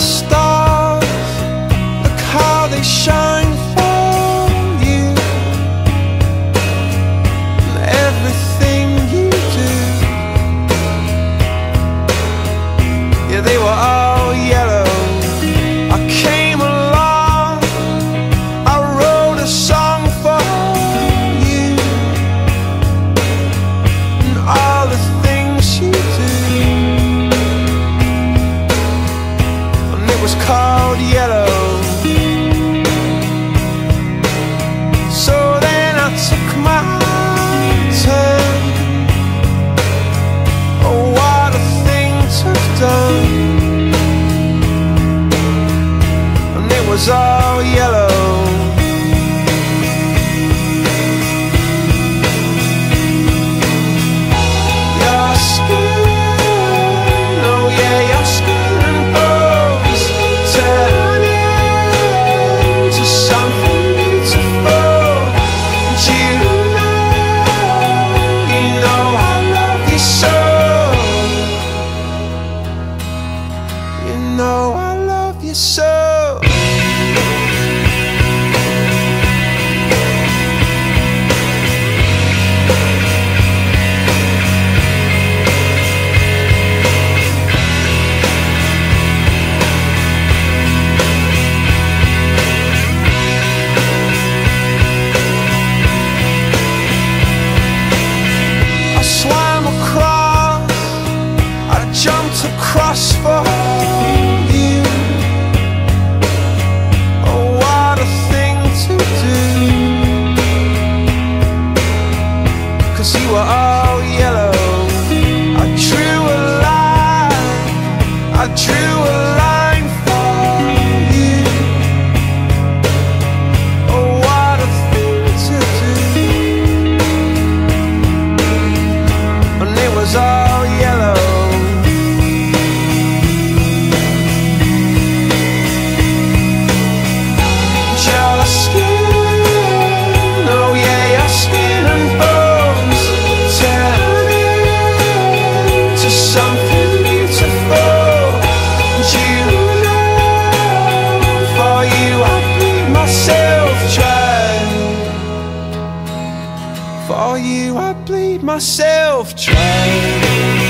Está I drew a line for you. Oh, what a thing to do. And it was all I bleed myself dry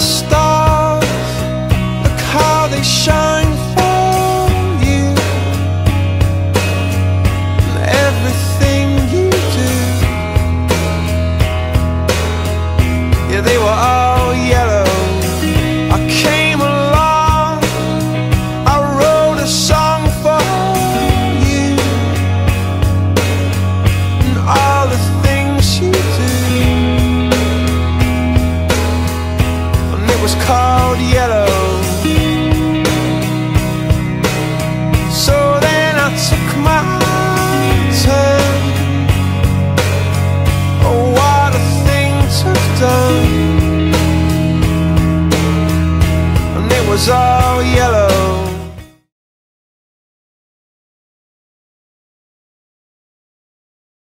stop. was all yellow.